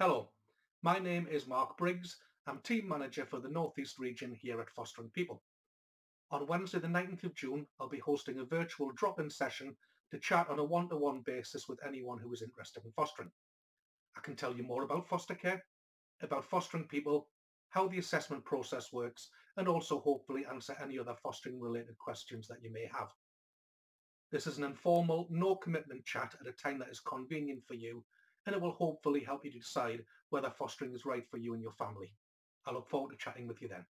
Hello, my name is Mark Briggs. I'm Team Manager for the North East region here at Fostering People. On Wednesday the 9th of June, I'll be hosting a virtual drop-in session to chat on a one-to-one basis with anyone who is interested in fostering. I can tell you more about foster care, about fostering people, how the assessment process works, and also hopefully answer any other fostering related questions that you may have. This is an informal, no commitment chat at a time that is convenient for you and it will hopefully help you to decide whether fostering is right for you and your family. I look forward to chatting with you then.